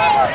Come on!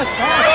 Pass, pass.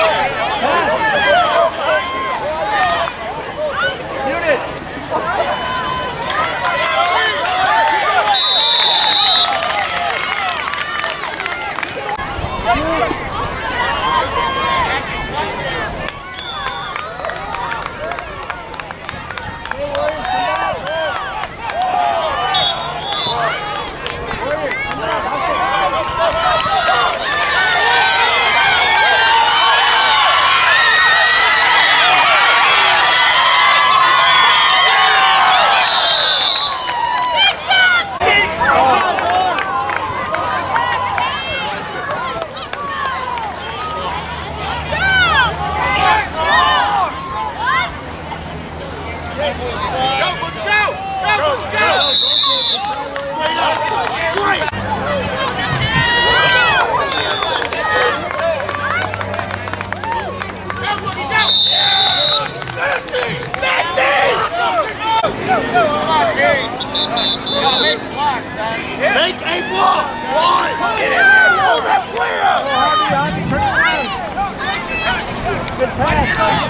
Oh,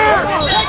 here!